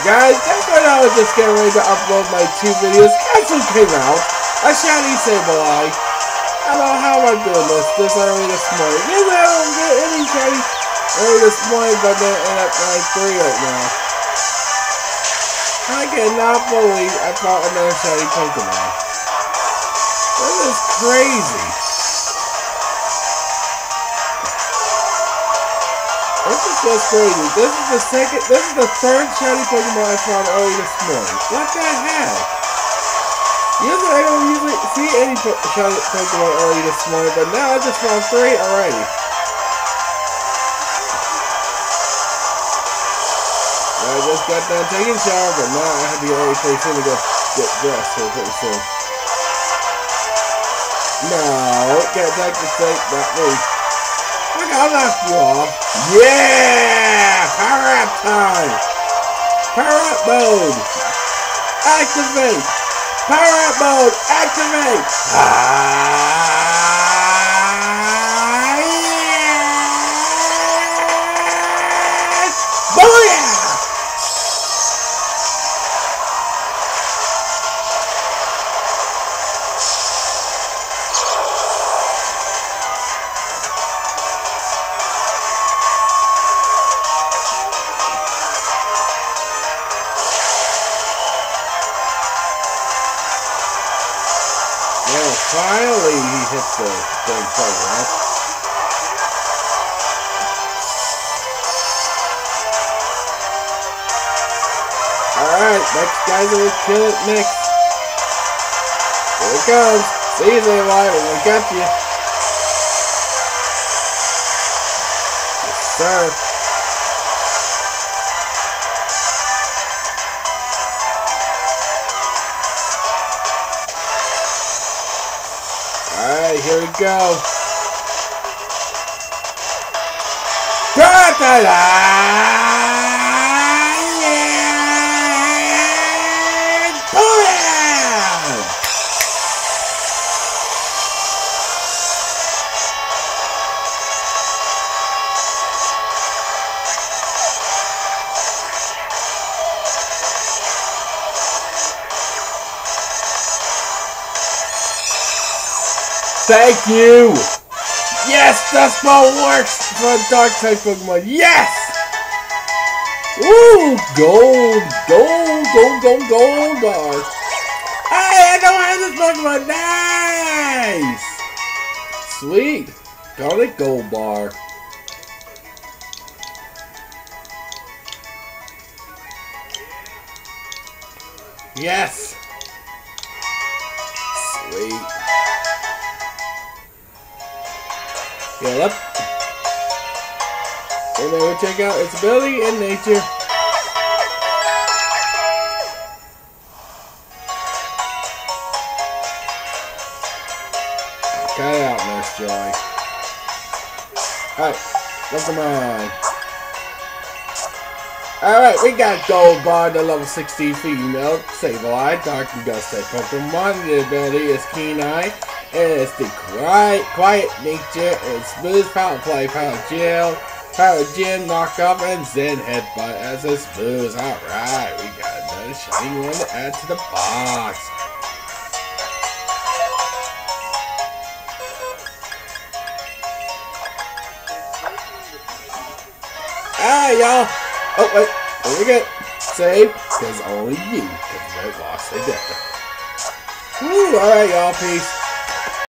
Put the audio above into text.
Guys, that's when I was just getting ready to upload my two videos. Actually came out. A shiny Sableye. I don't know how am I doing this this early this morning. Usually I don't get any shiny early this morning, but end up like three right now. I cannot believe I caught another shiny Pokemon. This is crazy. This is just crazy. This is the second, this is the third shiny Pokemon I found early this morning. What the hell? Usually I don't usually see any po shiny Pokemon early this morning, but now I just found three already. I just got done taking a shower, but now I have to get ready pretty soon to go get dressed here pretty soon. No, can't take the steak, not me. I'll knock you off. Yeah! Up time! Up mode! Activate! Up mode! Activate! Ah! Well, finally he hits the thing program. Alright, next guy's gonna kill it next. Here it comes. See you Lion. We got you. Yes, sir. Alright, here we go. Crocodile! Thank you! Yes, the spell works for dark type Pokemon. Yes! Ooh, gold, gold, gold, gold, gold bar. Hey, I don't have this Pokemon. Nice! Sweet. Got a gold bar. Yes! Sweet. Yep. And then we'll check out its ability and nature. Cut out, Nurse Joy. Alright, Pokemon. Alright, we got Gold Bar, the level 16 female, Sableye, Dark and Ghost Pokemon. The ability is Keen Eye. It's the quiet, quiet nature and smooth power play, power gel, power gem, knockoff, and zen headbutt as a smooth. Alright, we got another shiny one to add to the box. Ah, y'all. Oh, wait. Don't forget. Save, because only you can vote lost a death. Woo, alright, y'all. Peace.